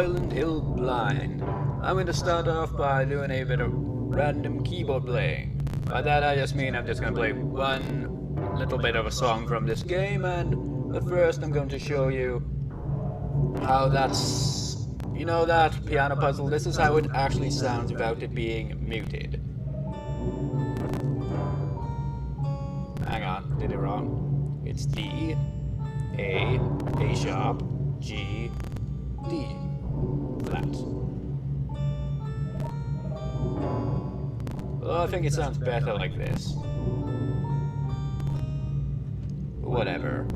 play Silent Hill Blind. I'm going to start off by doing a bit of random keyboard playing. By that I just mean I'm just going to play one little bit of a song from this game and at first I'm going to show you how that's... You know that piano puzzle? This is how it actually sounds without it being muted. Hang on, did it wrong. It's D, A, A sharp, G, D. Flat. Well, I think it sounds better like this. Whatever.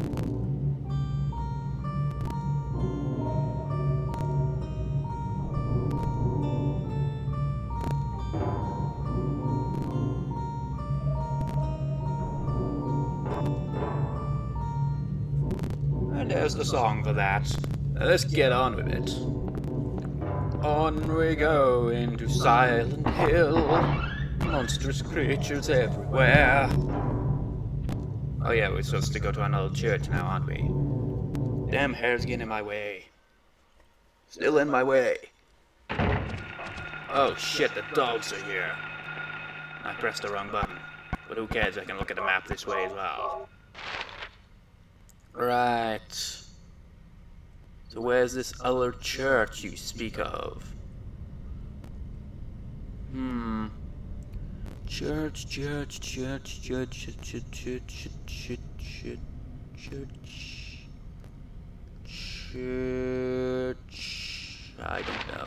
And there's the song for that. Let's get on with it. On we go into Silent Hill. Monstrous creatures everywhere. Oh yeah, we're supposed to go to another church now, aren't we? Damn hair's getting in my way. Still in my way. Oh shit, the dogs are here. I pressed the wrong button. But who cares, I can look at the map this way as well. Right. So where's this other church you speak of? Hmm. Church, church, church, church, church, church, church, church, church, church. I don't know.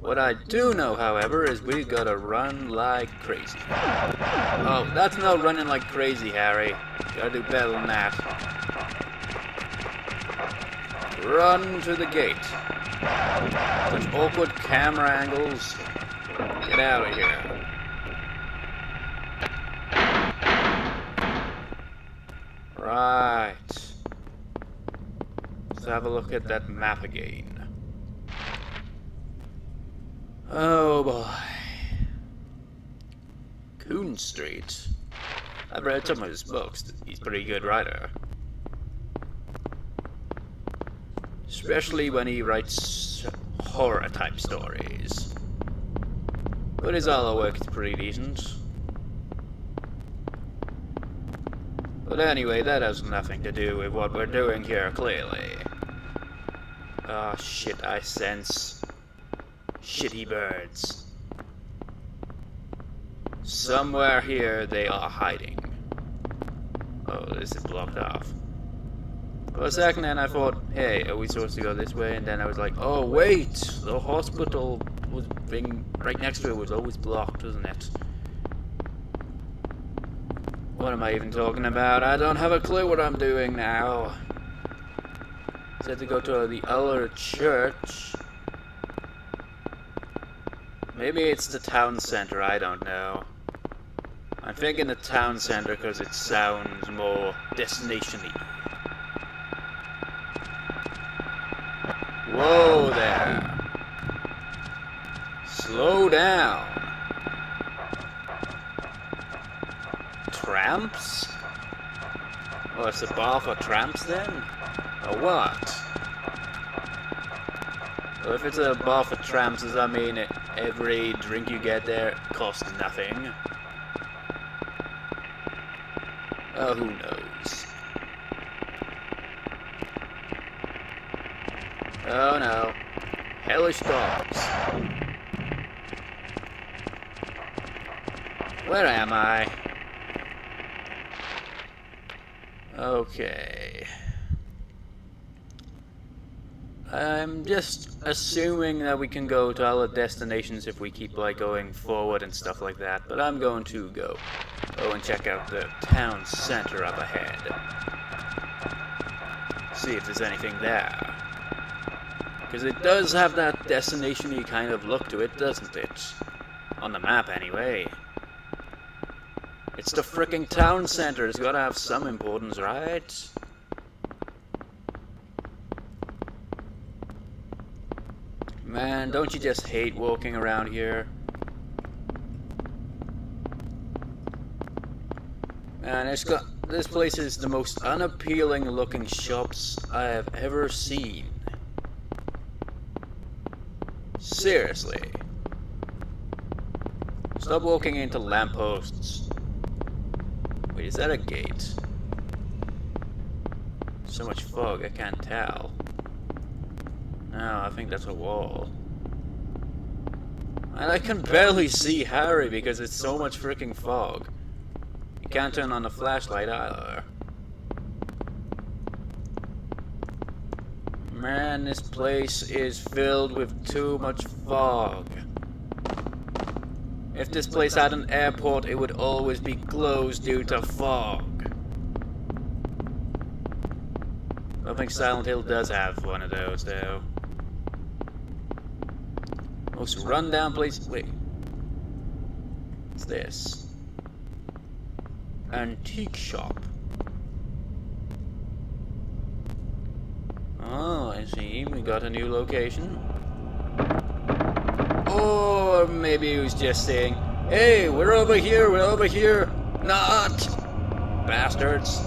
What I do know, however, is we gotta run like crazy. Oh, that's not running like crazy, Harry. Gotta do better than that. Run to the gate. Such awkward camera angles. Get out of here. Right. Let's have a look at that map again. Oh boy. Koontz Street. I've read some of his books. He's a pretty good writer. Especially when he writes horror type stories. But his other work is pretty decent. But anyway, that has nothing to do with what we're doing here, clearly. Ah, oh, shit, I sense shitty birds. Somewhere here they are hiding. Oh, this is blocked off. For a second then I thought, hey, are we supposed to go this way? And then I was like, oh wait, the hospital was being right next to it was always blocked, wasn't it? What am I even talking about? I don't have a clue what I'm doing now. Said to go to the other church. Maybe it's the town center, I don't know. I'm thinking the town center because it sounds more destination-y. Whoa there. Slow down. Tramps? Oh, it's a bar for tramps then? Or what? Well, if it's a bar for tramps, does that mean every drink you get there costs nothing? Oh, who knows? Oh no. Hellish dogs. Where am I? Okay. I'm just assuming that we can go to other destinations if we keep like going forward and stuff like that, but I'm going to go. Go and check out the town center up ahead. See if there's anything there. Because it does have that destination-y kind of look to it, doesn't it? On the map, anyway. It's the fricking town center. It's gotta have some importance, right? Man, don't you just hate walking around here? Man, it's got this place is the most unappealing looking shops I have ever seen. Seriously. Stop walking into lampposts. Wait, is that a gate? So much fog, I can't tell. No, I think that's a wall. And I can barely see Harry because it's so much freaking fog. You can't turn on the flashlight either. Man, this place is filled with too much fog. If this place had an airport, it would always be closed due to fog. I think Silent Hill does have one of those, though. Most rundown place. Wait. What's this? antique shop. Oh, I see. We got a new location. Or maybe he was just saying, Hey, we're over here, we're over here. Not! Bastards.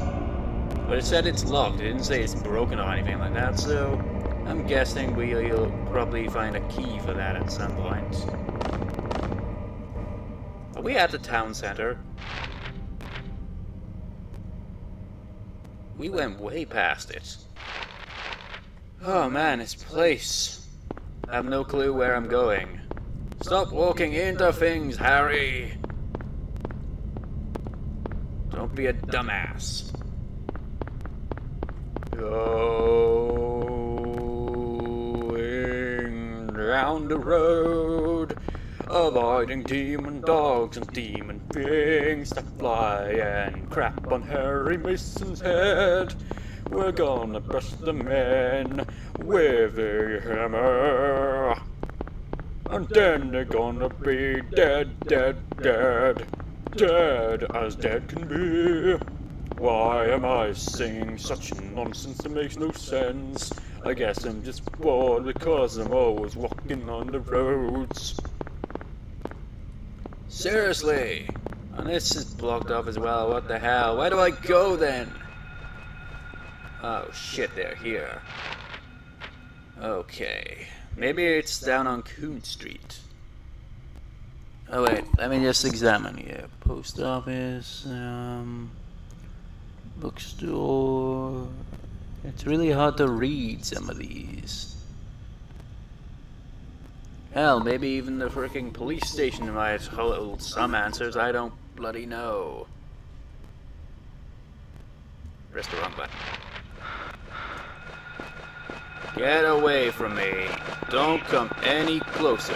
But it said it's locked. It didn't say it's broken or anything like that, so I'm guessing we'll probably find a key for that at some point. Are we at the town center? We went way past it. Oh man, this place. I have no clue where I'm going. Stop walking into things, Harry! Don't be a dumbass. Going down the road Avoiding demon dogs and demon things that fly and crap on Harry Mason's head. We're gonna bust the men with a hammer. And then they're gonna be dead, dead, dead. Dead as dead can be. Why am I singing such nonsense that makes no sense? I guess I'm just bored because I'm always walking on the roads. Seriously! And this is blocked off as well, what the hell? Where do I go then? Oh shit, they're here. Okay. Maybe it's down on Koontz Street. Oh wait, let me just examine here. Post office, um, bookstore. It's really hard to read some of these. Hell, maybe even the freaking police station might hold some answers. I don't bloody know. Press the wrong button. Get away from me. Don't come any closer.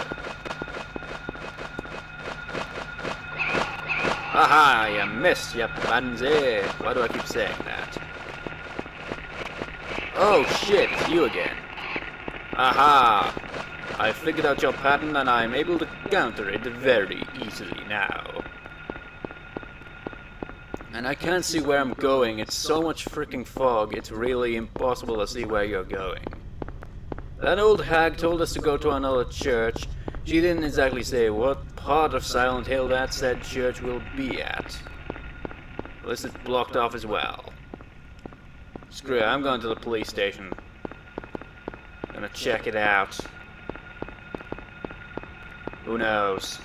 Aha, you missed, you pansy. Why do I keep saying that? Oh shit, it's you again. Aha! I figured out your pattern and I'm able to counter it very easily now. And I can't see where I'm going, it's so much freaking fog, it's really impossible to see where you're going. That old hag told us to go to another church. She didn't exactly say what part of Silent Hill that said church will be at. This is blocked off as well. Screw it, I'm going to the police station. Gonna check it out. Who knows?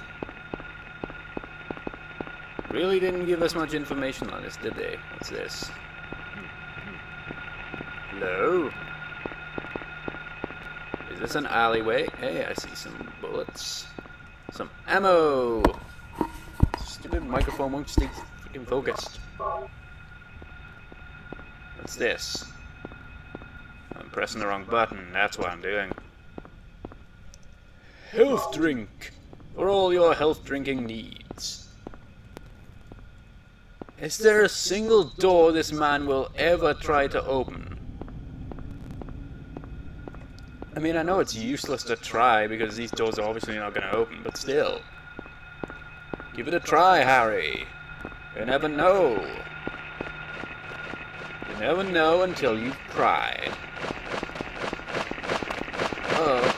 Really didn't give us much information on this, did they? What's this? Hello? Is this an alleyway? Hey, I see some bullets. Some ammo! Stupid microphone won't stay freaking focused. What's this? I'm pressing the wrong button, that's what I'm doing. Health drink! For all your health drinking needs. Is there a single door this man will ever try to open? I mean, I know it's useless to try because these doors are obviously not going to open, but still. Give it a try, Harry. You never know. You never know until you've tried. Oh.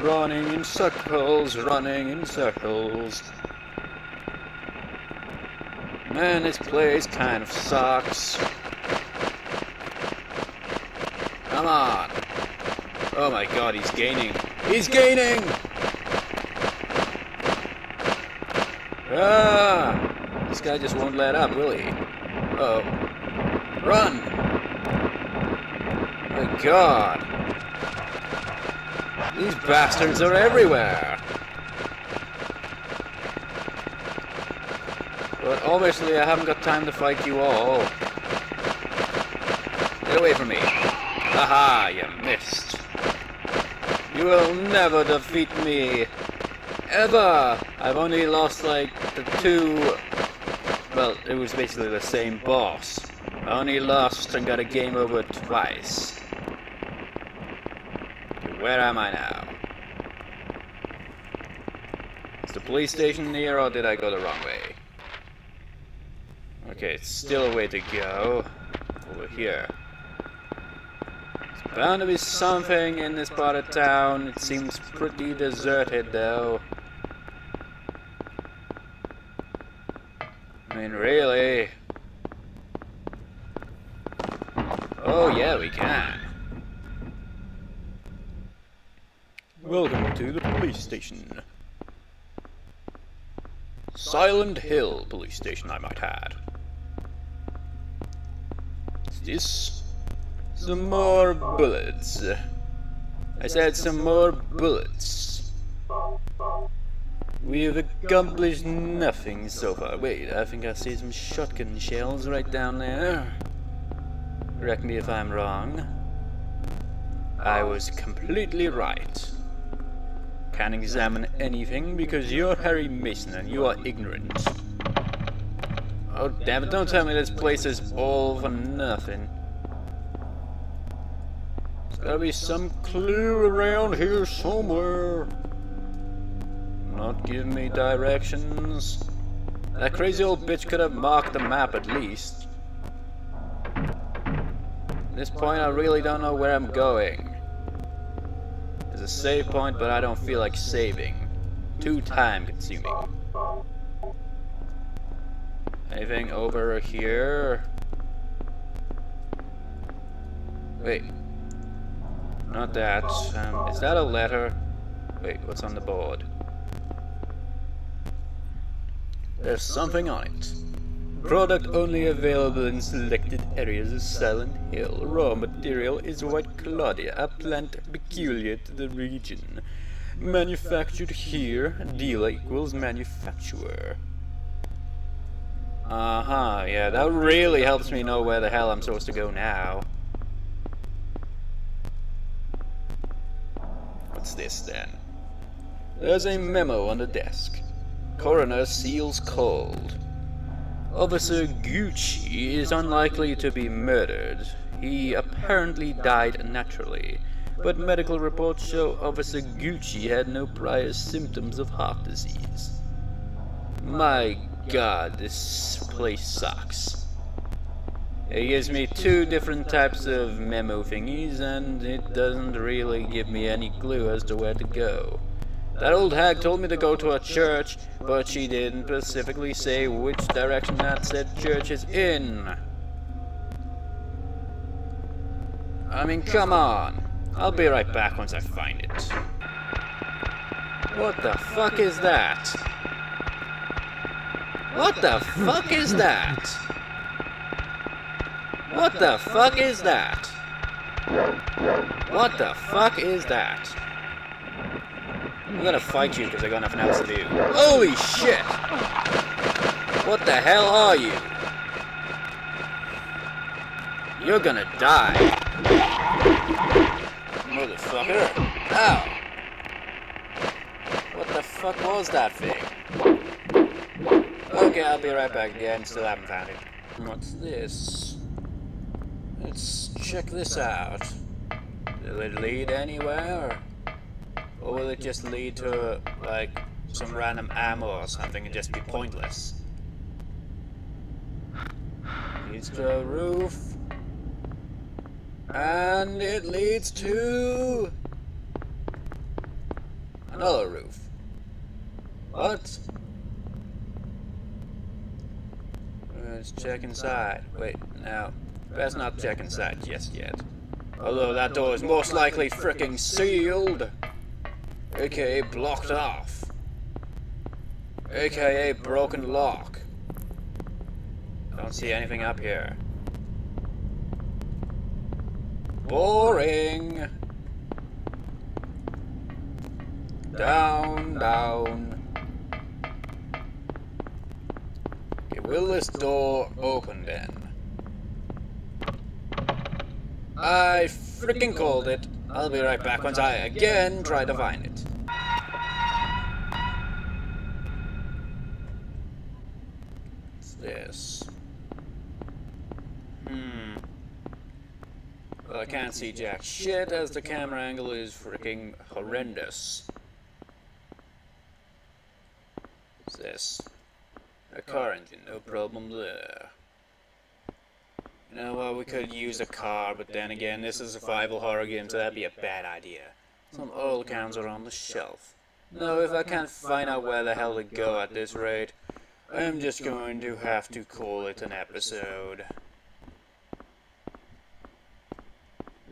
Running in circles, running in circles. Man, this place kind of sucks. Come on. Oh my god, he's gaining. He's gaining! Ah! This guy just won't let up, will he? Uh oh. Run! My god. These bastards are everywhere. But obviously I haven't got time to fight you all. Get away from me. Aha, you missed. You will never defeat me. Ever! I've only lost like the two... Well, it was basically the same boss. I only lost and got a game over twice. Where am I now? Is the police station near or did I go the wrong way? Okay, it's still a way to go. Over here. There's bound to be something in this part of town. It seems pretty deserted though. I mean, really? Oh yeah, we can. Welcome to the police station. Silent Hill Police Station, I might add. Is this? Some more bullets. I said some more bullets. We've accomplished nothing so far. Wait, I think I see some shotgun shells right down there. Correct me if I'm wrong. I was completely right. Can't examine anything because you're Harry Mason and you are ignorant. Oh damn it, don't tell me this place is all for nothing. Gotta be some clue around here somewhere. Not giving me directions. That crazy old bitch could have marked the map at least. At this point I really don't know where I'm going. There's a save point, but I don't feel like saving. Too time consuming. Anything over here? Wait. Not that. Um, is that a letter? Wait, what's on the board? There's something on it. Product only available in selected areas of Silent Hill. Raw material is white Claudia, a plant peculiar to the region. Manufactured here, dealer equals manufacturer. Uh-huh, yeah, that really helps me know where the hell I'm supposed to go now. What's this then? There's a memo on the desk. Coroner seals cold. Officer Gucci is unlikely to be murdered. He apparently died naturally, but medical reports show Officer Gucci had no prior symptoms of heart disease. My god, this place sucks. It gives me two different types of memo thingies, and it doesn't really give me any clue as to where to go. That old hag told me to go to a church, but she didn't specifically say which direction that said church is in. I mean, come on. I'll be right back once I find it. What the fuck is that? What the fuck is that? What the fuck is that? What the fuck is that? I'm gonna fight you because I got nothing else to do. Holy shit! What the hell are you? You're gonna die. Motherfucker. Ow! What the fuck was that thing? Okay, I'll be right back again. Still haven't found it. What's this? Let's check this out. Will it lead anywhere? Or will it just lead to, like, some random ammo or something and just be pointless? Leads to a roof. And it leads to... Another roof. What? Let's check inside. Wait, now, best not check inside just yet. Although that door is most likely freaking sealed. AKA blocked off. AKA broken lock. Don't see anything up here. Boring. Down, down. Okay, will this door open then? I freaking called it. I'll be right back once I again try to find it. What's this? Hmm. Well, I can't see jack shit as the camera angle is freaking horrendous. What's this? A car engine, no problem there. You know what, we could use a car, but then again, this is a survival horror game, so that'd be a bad idea. Some oil cans are on the shelf. No, if I can't find out where the hell to go at this rate, I'm just going to have to call it an episode.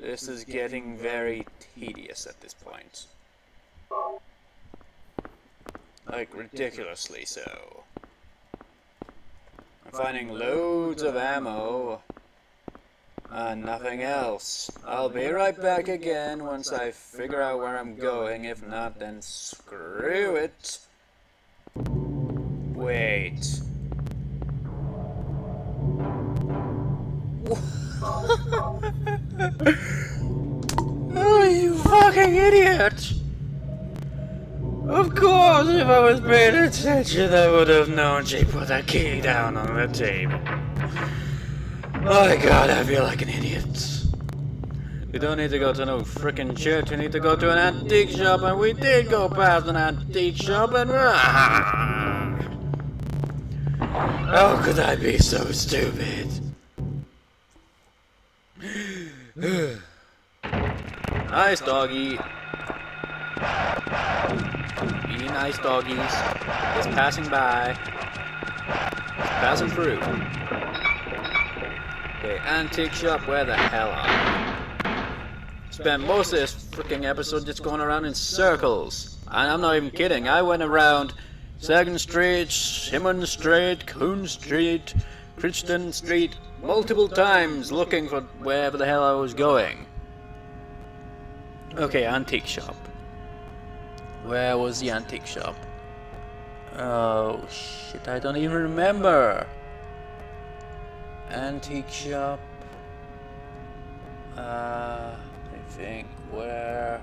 This is getting very tedious at this point. Like, ridiculously so. I'm finding loads of ammo. And nothing else. I'll be right back again once I figure out where I'm going. If not, then screw it. Wait. oh, you fucking idiot! Of course, if I was paying attention, I would have known she put that key down on the table. My god, I feel like an idiot. We don't need to go to no freaking church, we need to go to an antique shop, and we did go past an antique shop, and... How could I be so stupid? nice doggy. Be nice doggies. Just passing by. Just passing through. Okay, antique shop, where the hell are you? Spent most of this freaking episode just going around in circles. And I'm not even kidding, I went around 2nd Street, Simmons Street, Koontz Street, Crichton Street, multiple times looking for wherever the hell I was going. Okay, antique shop. Where was the antique shop? Oh shit, I don't even remember. Antique shop. Uh, I think where?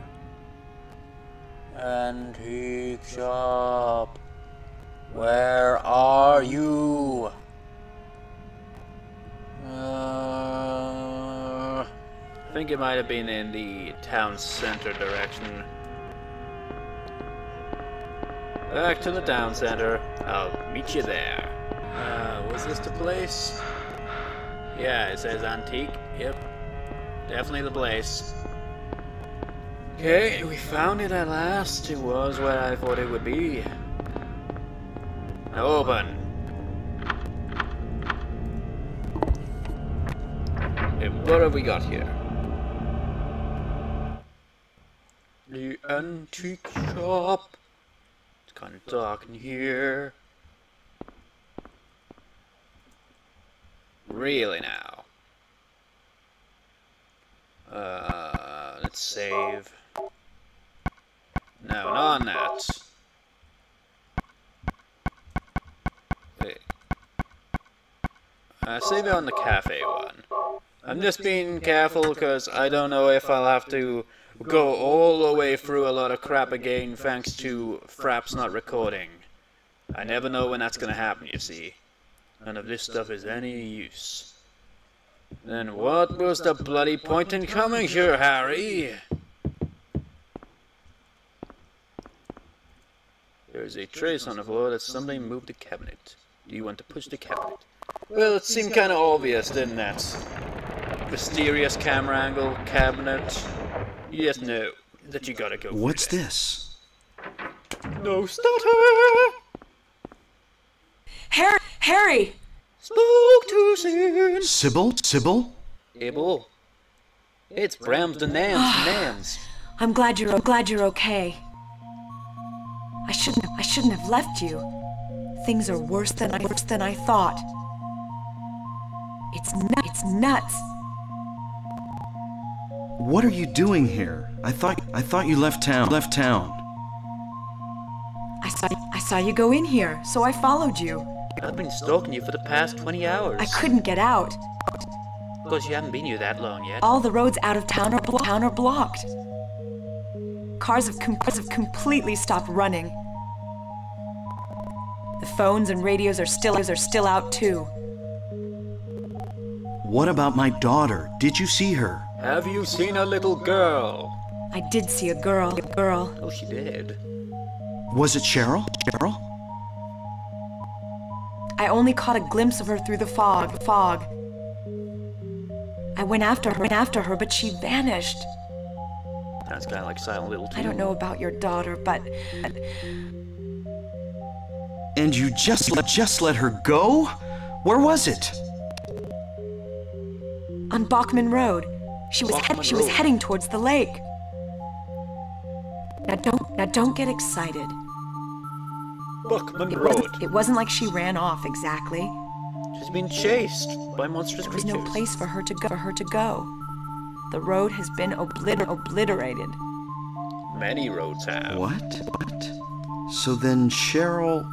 Antique shop. Where are you? Uh, I think it might have been in the town center direction. Back to the town center. I'll meet you there. Uh, was this the place? Yeah, it says antique. Yep. Definitely the place. Okay, we found it at last. It was where I thought it would be. Now open. Okay, what have we got here? The antique shop. It's kind of dark in here. Really now. Uh, let's save. No, not on that. Wait. Uh, save it on the cafe one. I'm just being careful because I don't know if I'll have to go all the way through a lot of crap again thanks to Fraps not recording. I never know when that's gonna happen, you see. None if this stuff is any use. Then what was the bloody point in coming here, Harry? There's a trace on the floor that somebody moved the cabinet. Do you want to push the cabinet? Well, it seemed kind of obvious, didn't it? Mysterious camera angle, cabinet. Yes, no. That you gotta go What's this? No stutter! Harry! Harry! Spook too soon. Cybil? Cybil? Abel. It's Brams the Nams Nams. I'm glad you're glad you're okay. I shouldn't I shouldn't have left you. Things are worse than I worse than I thought. It's nu- it's nuts. What are you doing here? I thought I thought you left town. Left town. I saw I saw you go in here, so I followed you. I've been stalking you for the past 20 hours. I couldn't get out. Because you haven't been here that long yet. All the roads out of town are, blo- town are blocked. Cars have, com- cars have completely stopped running. The phones and radios are still are still out too. What about my daughter? Did you see her? Have you seen a little girl? I did see a girl. A girl. Oh, she did. Was it Cheryl? Cheryl? I only caught a glimpse of her through the fog. Fog. I went after her, went after her, but she vanished. Sounds kind of like Silent Little I don't know about your daughter, but And you just let just let her go? Where was it? on Bachman Road, she was Bachman head, she was heading towards the lake. Now don't now don't get excited. Bachman It Road. wasn't, it wasn't like she ran off exactly. She's been chased by monstrous There was creatures. no place for her to go. For her to go. The road has been obliter- obliterated. Many roads have. What? What? So then Cheryl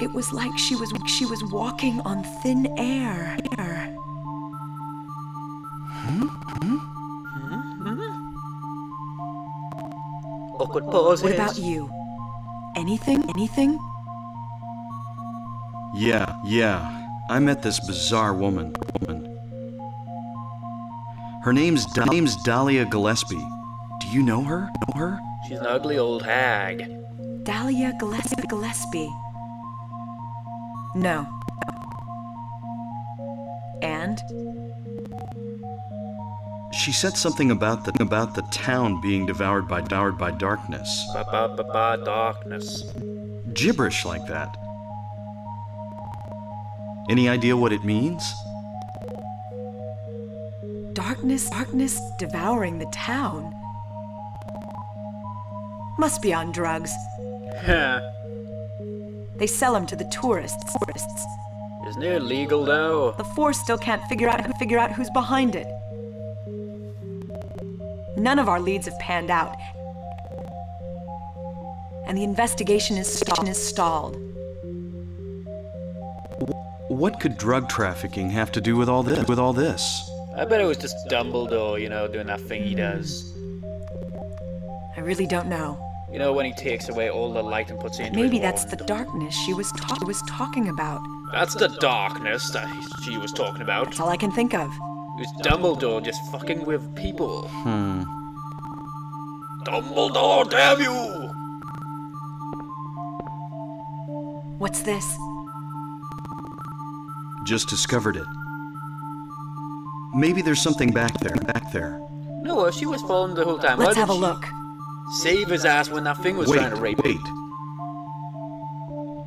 It was like she was she was walking on thin air. air. Awkward pauses. What about you? Anything? Anything? Yeah, yeah. I met this bizarre woman. Woman. Her name's Da- name's Dahlia Gillespie. Do you know her? Know her? She's an ugly old hag. Dahlia Gillespie. Gillespie. No. And She said something about the about the town being devoured by devoured by darkness. Ba ba ba ba darkness. Gibberish like that. Any idea what it means? darkness, darkness devouring the town. Must be on drugs. Heh. They sell them to the tourists. Tourists. Isn't it illegal though? The force still can't figure out figure out who's behind it. None of our leads have panned out. And the investigation is, sta- is stalled. What could drug trafficking have to do with all this? With all this? I bet it was just Dumbledore, you know, doing that thing he does. I really don't know. You know, when he takes away all the light and puts it into Maybe his that's the darkness she was, ta- was talking about. That's the darkness that she was talking about. That's all I can think of. It was Dumbledore just fucking with people. Hmm. Dumbledore, damn you! What's this? Just discovered it. Maybe there's something back there. Back there. No, she was following the whole time. Let's have a look. Save his ass when that thing was wait, trying to rape wait. him.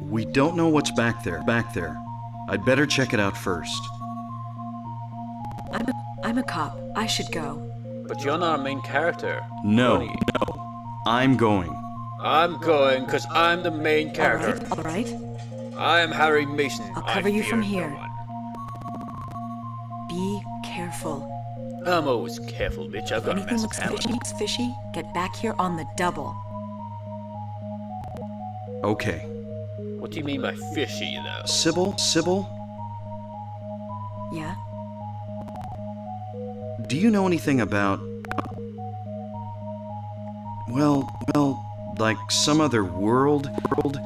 We don't know what's back there. Back there. I'd better check it out first. I'm a cop. I should go. But you're not a main character. No, Tony. no. I'm going. I'm going because I'm the main character. right, all right. I am Harry Mason. I'll I cover you from no here. one. Be careful. I'm always careful, bitch. I've got a Anything massive looks hammer. fishy, looks fishy, get back here on the double. Okay. What do you mean by fishy, though? Cybil, Cybil, Yeah? Do you know anything about. Well, well, like some other world? World?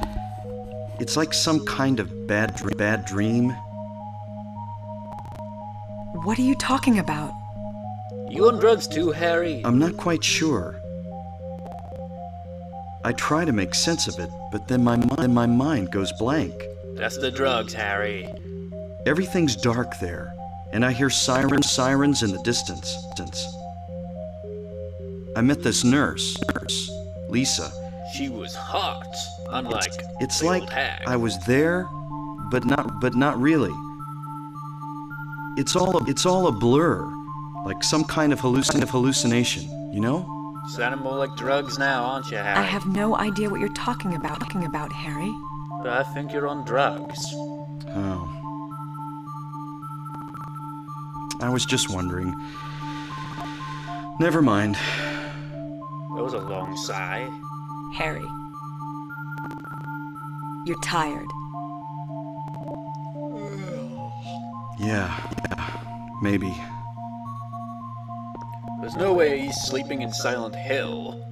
It's like some kind of bad, dr- bad dream. What are you talking about? You on drugs too, Harry? I'm not quite sure. I try to make sense of it, but then my, mi- then my mind goes blank. That's the drugs, Harry. Everything's dark there, and I hear sirens, sirens in the distance. distance. I met this nurse, nurse, Lisa. She was hot, unlike It's the like old hag. I was there, but not but not really. It's all a, it's all a blur, like some kind of hallucin of hallucination, you know? Sounding more like drugs now, aren't you, Harry? I have no idea what you're talking about. Talking about Harry. But I think you're on drugs. Oh. I was just wondering. Never mind. That was a long sigh. Harry. You're tired. Yeah, yeah, maybe. There's no way he's sleeping in Silent Hill.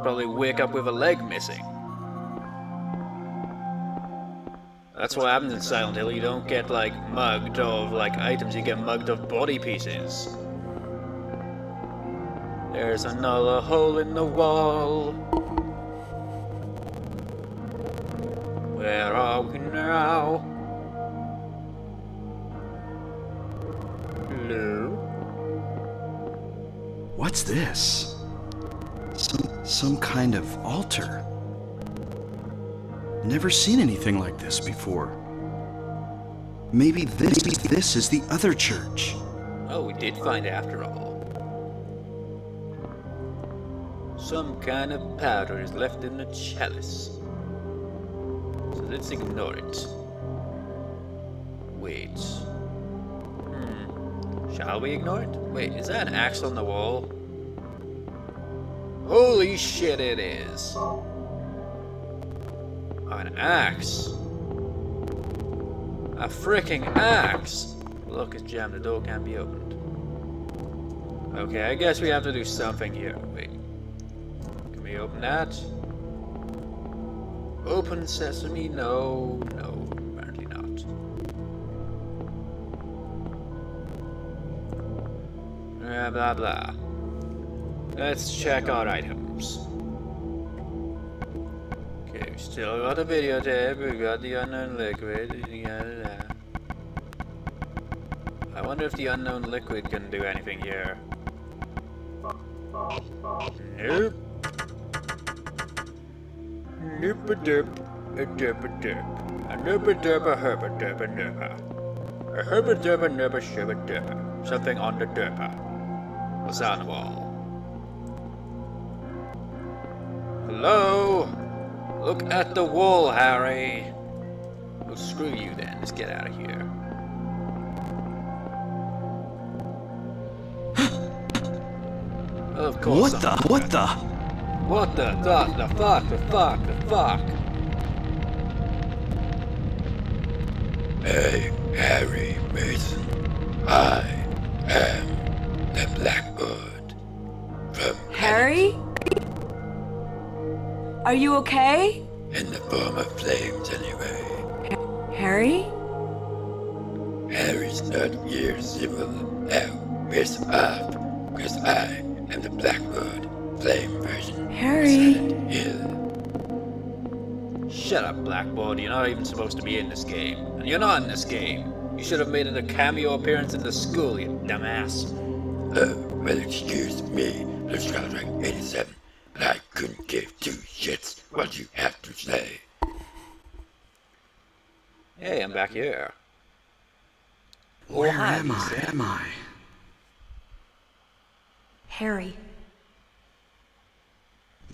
Probably wake up with a leg missing. That's what happens in Silent Hill. You don't get, like, mugged of, like, items. You get mugged of body pieces. There's another hole in the wall. Where are we now? Hello? What's this? Some some kind of altar. Never seen anything like this before. Maybe this this is the other church. Oh, we did find after all. Some kind of powder is left in the chalice. So let's ignore it. Wait. Hmm. Shall we ignore it? Wait, is that an axe on the wall? Holy shit, it is. An axe. A freaking axe! Look, it's jammed. The door can't be opened. Okay, I guess we have to do something here. Wait. Can we open that? Open sesame? No, no, apparently not. Blah, blah, blah. Let's check our items. Still got a videotape, we got the unknown liquid, yada, I wonder if the unknown liquid can do anything here. Nope. Nope a derp, a derp a derp. A nope a derp a herb a derp a nerpa. A herb a derp a nerp a shib a derpa. Something on the derpa. What's on the wall? Hello? Look at the wall, Harry. Oh, screw you then. Let's get out of here. of course. What the I'm- what the What the, the, the fuck, the fuck, the fuck? Hey, Harry Mason. I am the Blackbird from Harry? Are you okay? in the form of flames anyway. Harry? Harry's not here civil now. Piss off, cause I am the Blackbird flame version. Harry? Silent Hill. Shut up, Blackboard. You're not even supposed to be in this game. And you're not in this game. You should have made it a cameo appearance in the school, you dumbass. Oh, well, excuse me, this got rank 87, and I couldn't give two shits what you have to say. Hey, I'm back here. Where hi, am I? Lisa. Am I? Harry.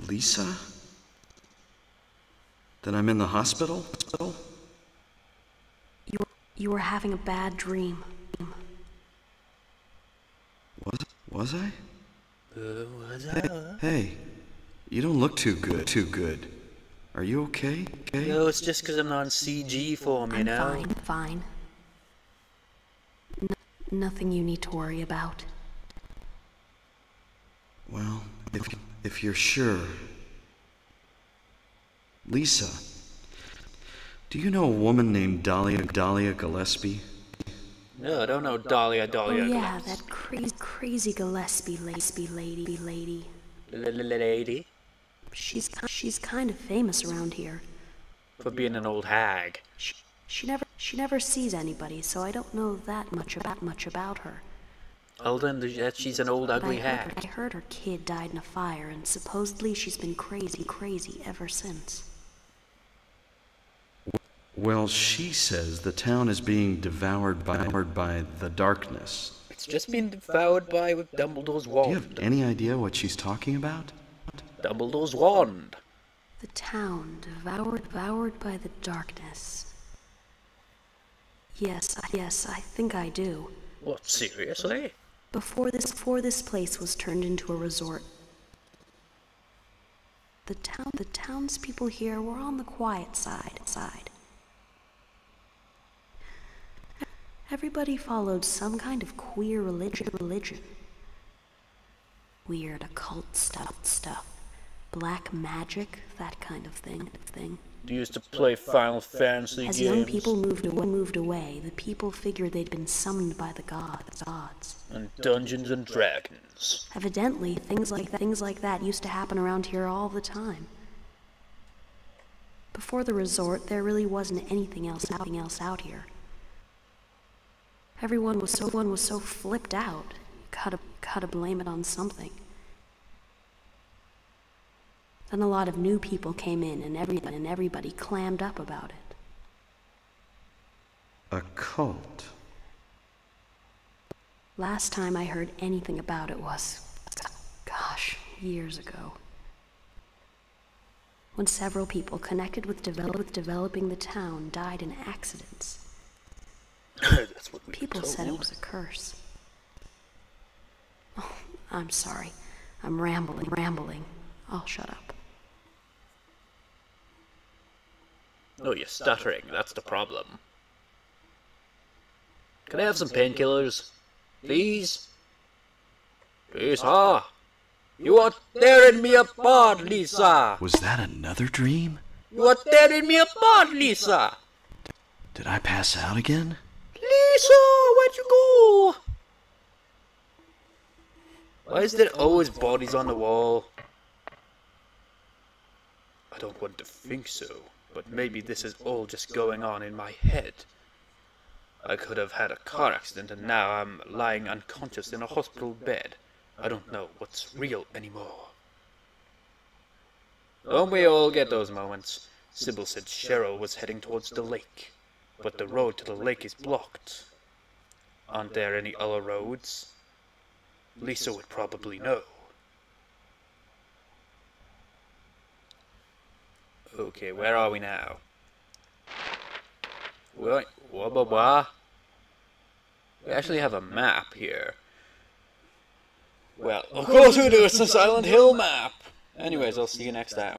Lisa? That I'm in the hospital? You were, you were having a bad dream. Was was I? Uh, was I? Hey, you don't look too good. Too good. Are you okay? Okay. No, it's just because I'm not in CG form, you I'm know? fine, fine. N- nothing you need to worry about. Well, if if you're sure. Lisa, do you know a woman named Dahlia Dahlia Gillespie? No, I don't know Dahlia Dahlia. oh yeah, Glass. that crazy, crazy Gillespie lady, lady, lady. L- l- lady. She's she's kind of famous around here. For being an old hag. She, she never she never sees anybody, so I don't know that much about much about her. Olden, that she's an old But I ugly heard, I heard her kid died in a fire, and supposedly she's been crazy, crazy ever since. Well, she says the town is being devoured by, by the darkness. It's just been devoured by with Dumbledore's Do you have any idea what she's talking about? Dumbledore's wand. The town devoured, devoured by the darkness. Yes, I- yes, I think I do. What, seriously? Before this, before this place was turned into a resort, the town, the townspeople here were on the quiet side. Side. Everybody followed some kind of queer religion. Religion. Weird occult stuff. Stuff. Black magic. That kind of thing. Thing. Used to play Final Fantasy As games. young people moved away, moved away, the people figured they'd been summoned by the gods. Gods. and Dungeons and Dragons. Evidently, things like that, things like that used to happen around here all the time. Before the resort, there really wasn't anything else, anything else out here. Everyone was so one was so flipped out. Gotta gotta blame it on something. Then a lot of new people came in, and everybody and everybody clammed up about it. A cult. Last time I heard anything about it was, gosh, years ago. When several people connected with, develop, with developing the town died in accidents. That's what we were People said it was a curse. Oh, I'm sorry. I'm rambling, rambling. I'll shut up. Oh, you're stuttering. That's the problem. Can I have some painkillers? Please? Lisa? Ah. You are tearing me apart, Lisa! Was that another dream? You are tearing me apart, Lisa! Did I pass out again? Lisa, where'd you go? Why is there always bodies on the wall? I don't want to think so, but maybe this is all just going on in my head. I could have had a car accident and now I'm lying unconscious in a hospital bed. I don't know what's real anymore. Don't we all get those moments? Cybil said Cheryl was heading towards the lake, but the road to the lake is blocked. Aren't there any other roads? Lisa would probably know. Okay, where are we now? We actually have a map here. Well, of course we do, it's the Silent Hill map! Anyways, I'll see you next time.